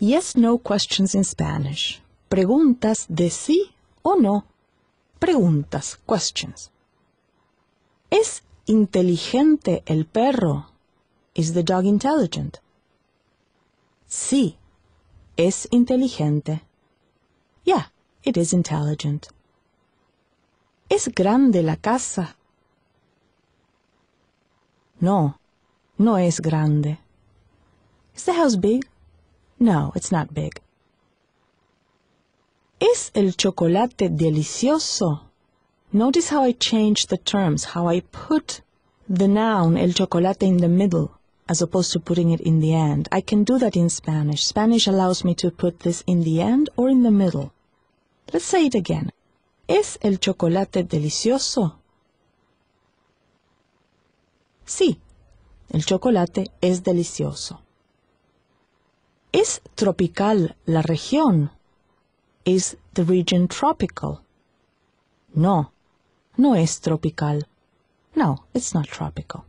Yes, no questions in Spanish. Preguntas de sí o no. Preguntas, questions. ¿Es inteligente el perro? Is the dog intelligent? Sí, es inteligente. Yeah, it is intelligent. ¿Es grande la casa? No, no es grande. Is the house big? No, it's not big. ¿Es el chocolate delicioso? Notice how I change the terms, how I put the noun el chocolate in the middle as opposed to putting it in the end. I can do that in Spanish. Spanish allows me to put this in the end or in the middle. Let's say it again. ¿Es el chocolate delicioso? Sí, el chocolate es delicioso. ¿Es tropical la región? Is the region tropical? No, no es tropical. No, it's not tropical.